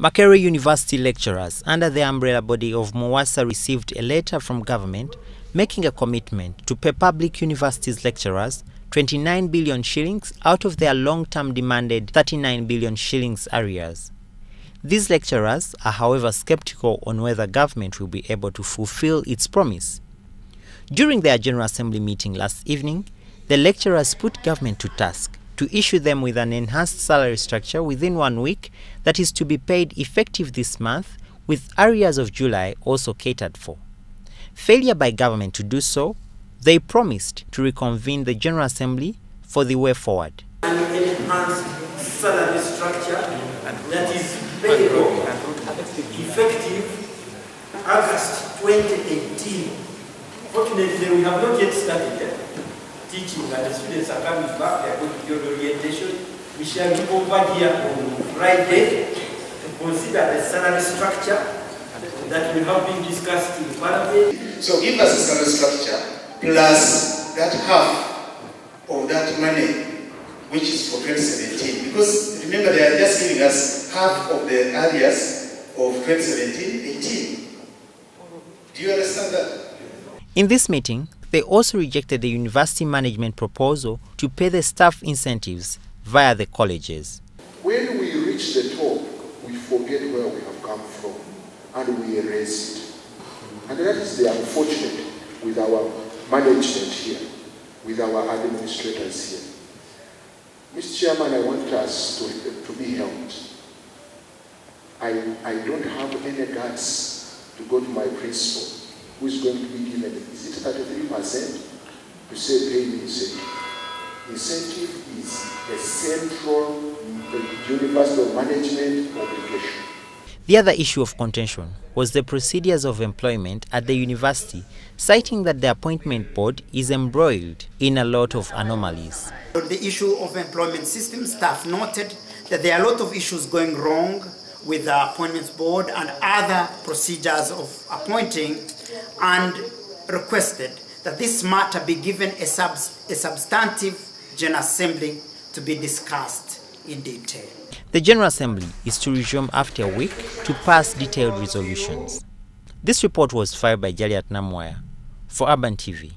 Makerere University lecturers under the umbrella body of MUASA received a letter from government making a commitment to pay public universities lecturers 29 billion shillings out of their long-term demanded 39 billion shillings arrears. These lecturers are however skeptical on whether government will be able to fulfill its promise. During their General Assembly meeting last evening, the lecturers put government to task to issue them with an enhanced salary structure within one week that is to be paid effective this month, with areas of July also catered for. Failure by government to do so, they promised to reconvene the General Assembly for the way forward. An enhanced salary structure that is payable effective August 2018. Fortunately, we have not yet started eh, teaching and the students are coming back, they are going to be on orientation. We shall be over here on Friday to consider the salary structure that we have been discussed in Parliament. So give us a salary structure plus that half of that money which is for 2017. Because remember they are just giving us half of the areas of 2017-18. Do you understand that? In this meeting, they also rejected the university management proposal to pay the staff incentives via the colleges. When we reach the top, we forget where we have come from and we erase it. And that is the unfortunate with our management here, with our administrators here. Mr. Chairman, I want us to, to be helped. I, I don't have any guts to go to my principal, who is going to be given, is it 33%, to say pay me incentive. Incentive is a central universal management obligation. The other issue of contention was the procedures of employment at the university, citing that the appointment board is embroiled in a lot of anomalies. On the issue of employment system, staff noted that there are a lot of issues going wrong with the appointments board and other procedures of appointing and requested that this matter be given a, subs a substantive General Assembly to be discussed in detail. The General Assembly is to resume after a week to pass detailed resolutions. This report was filed by Jaliat Namwaya for Urban TV.